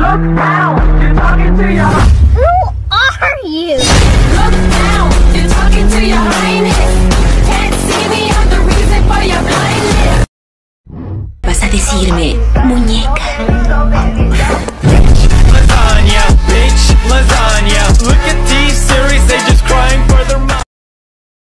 Look down, you're talking to your Who are you? Look down, you're talking to your highness. Can't see me, I'm the reason for your blindness. Vas a decirme, muñeca.